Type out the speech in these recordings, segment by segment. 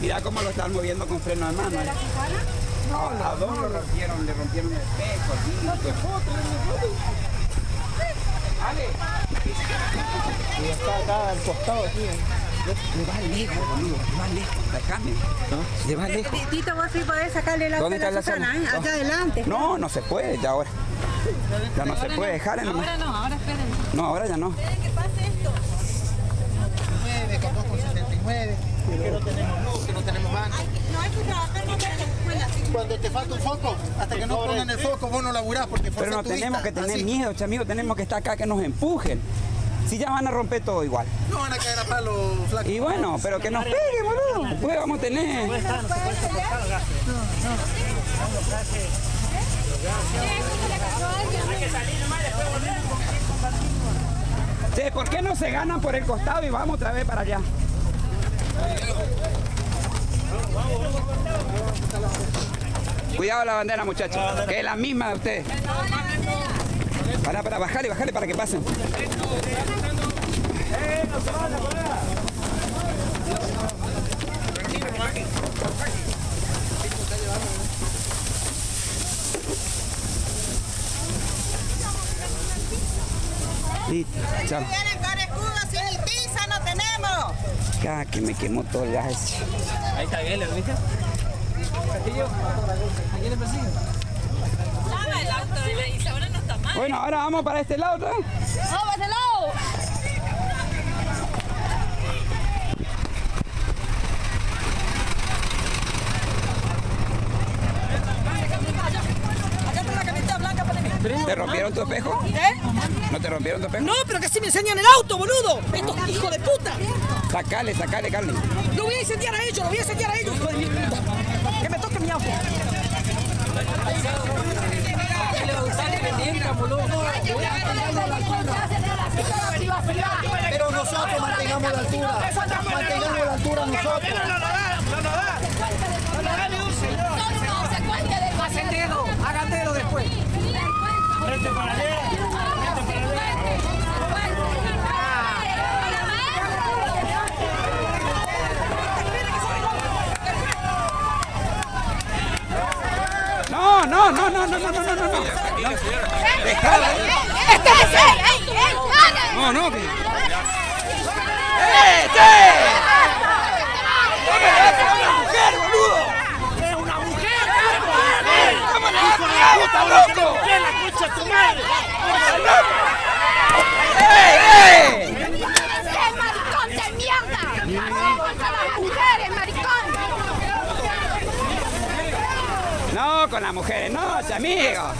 Mira cómo lo están moviendo con freno de mano. ¿eh? A, a dos lo rompieron, le rompieron el espejo, el vidrio. Ale. Y está acá al costado aquí. ¿eh? Le va lejos, boludo. Le va lejos. La cámara. Le va lejos. Tito, vos sí podés sacarle la ¿Dónde a está la Susana? ¿eh? Allá adelante. No, no se puede ya ahora. Ya no se puede dejar Ahora no, ahora esperen. No, ahora ya no. 9, que no tenemos luz, que no tenemos Cuando te falta un foco, hasta que no pongan el foco, vos no laburás porque Pero no tenemos que tener miedo, amigos, tenemos que estar acá, que nos empujen. Si ya van a romper todo igual. No van a caer a palo, flaco. Y bueno, pero que nos peguen, boludo. Pues vamos a tener. No, no. Hay. Sí, ¿por qué no se ganan por el costado y vamos otra vez para allá? Cuidado la bandera, muchachos, que es la misma de ustedes. Para, para, bajarle, bajarle para que pasen. Listo. Vienen con escudo, sin el pizza tenemos. Ah, que me quemó todo el gas. Ahí está Geller, ¿viste? Castillo, ¿a quién le persigue? Lava el auto la Isabela no está mal. Bueno, ahora vamos para este lado, ¿no? ¡Vamos de lado! Acá está la camiseta blanca para mí. ¿Te rompieron tu espejo? ¿Eh? ¿No te rompieron tu espejo? No, pero que así me enseñan el auto, boludo. Estos hijos de puta. Sacale, sacale, Carly. Lo voy a incendiar a ellos, lo voy a incendiar a ellos, hijo de mi puta. Que me toque mi auto. Pero nosotros mantengamos la altura. Mantengamos la altura nosotros. no, no, no, no, no, no, no. ¡Este es él! No, no, que... ¡Este! ¡No me dejes a una mujer, boludo! ¡Es una mujer, loco! ¡Cómo le haces, puta, loco! ¡Que la escucha tu madre! No, con las mujeres, no, che, amigo.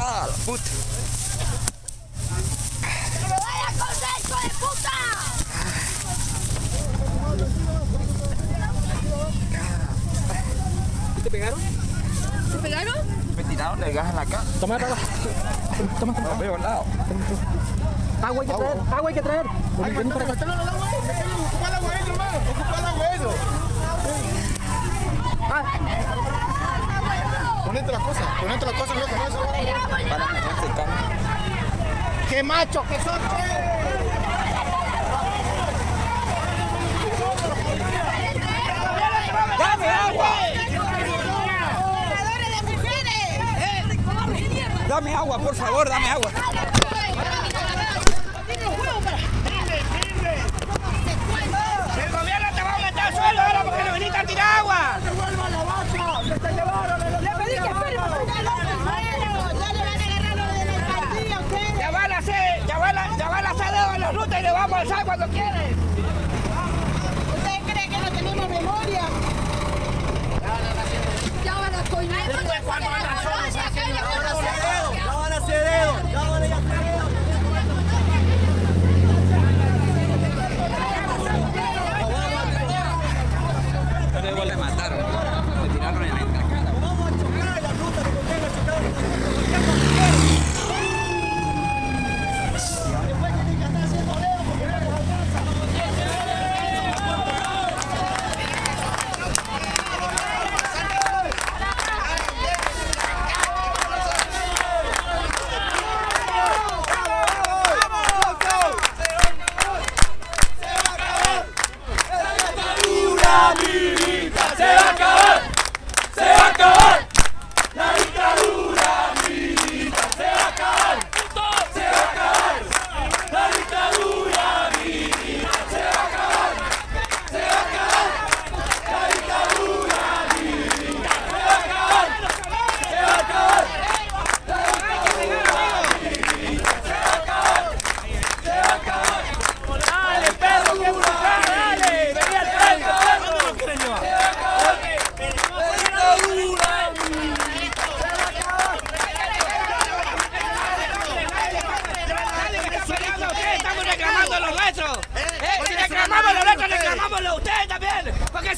Ah, la puta. ¡Que me vaya hijo de puta! ¿Te pegaron? ¿Te pegaron? Tiraron el gas en la cara. Toma, toma. Toma, toma. No veo lado. Agua hay que traer, agua hay que traer. Vení para acá. Ocupa el agua ahí, hermano. Ocupa el agua ahí. Ponete las cosas, ponete las cosas, loco. Para que no se caiga. ¡Qué macho que son! ¡Dame agua! ¡Violadores de mujeres! Dame agua, por favor, dame agua. El gobierno te va a meter al suelo ahora porque a tirar agua. Le Ya le van a. Ya la ruta y le vamos a alzar cuando quieren. ¿Ustedes creen que no tenemos memoria? Ya van a coinar. cuando andan solos, Ya van a hacer dedo, ya van a hacer dedo. Pero igual me mataron. Me tiraron en la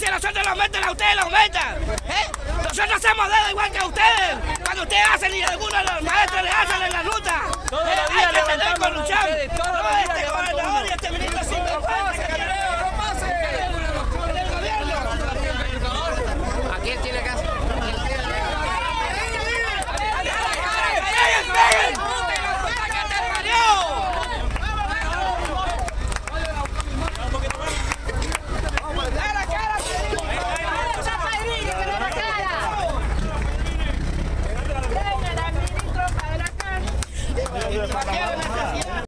si nosotros lo aumentan, a ustedes lo aumentan. ¿eh? Nosotros hacemos dedo igual que a ustedes. Cuando ustedes hacen y algunos de los maestros les hacen en la ruta. ¿eh? Hay que tener con luchar. Este gobernador y este ministro.